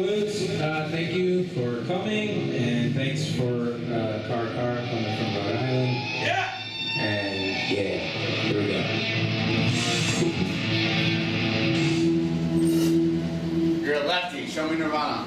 Blues, uh, thank you for coming, and thanks for uh, Car Car coming from Rhode Island. Yeah! And yeah, here we go. You're a lefty. Show me Nirvana.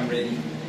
I'm ready.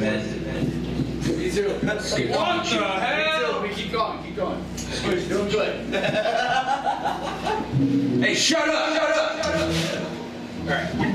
We're boys to men. Me too. To meet you. Me too. We keep going, keep going. You're doing good. Hey, shut up! Shut up! Shut up! All right.